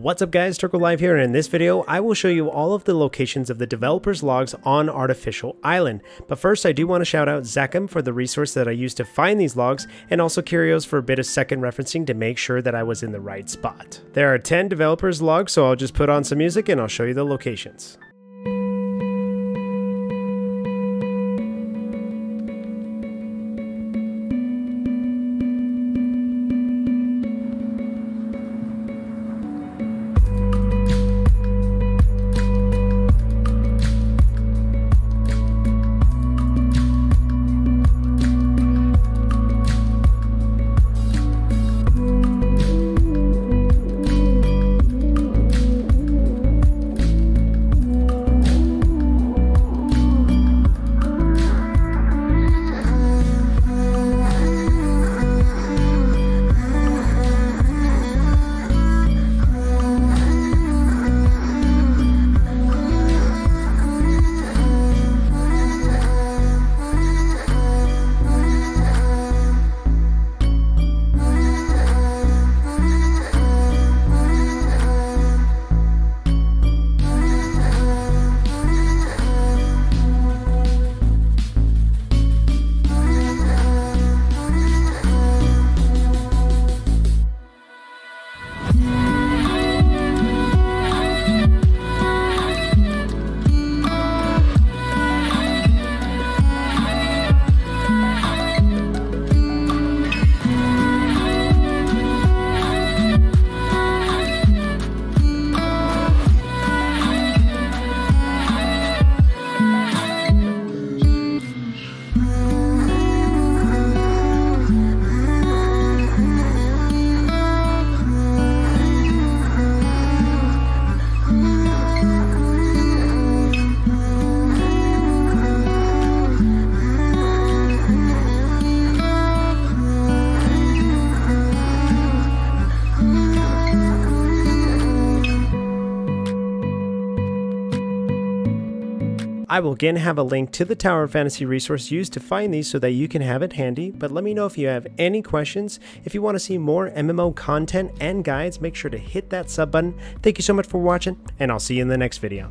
What's up guys, Tergo Live here and in this video I will show you all of the locations of the developers logs on Artificial Island. But first I do want to shout out Zakum for the resource that I used to find these logs and also Kyrios for a bit of second referencing to make sure that I was in the right spot. There are 10 developers logs so I'll just put on some music and I'll show you the locations. I will again have a link to the Tower of Fantasy resource used to find these so that you can have it handy, but let me know if you have any questions. If you want to see more MMO content and guides, make sure to hit that sub button. Thank you so much for watching, and I'll see you in the next video.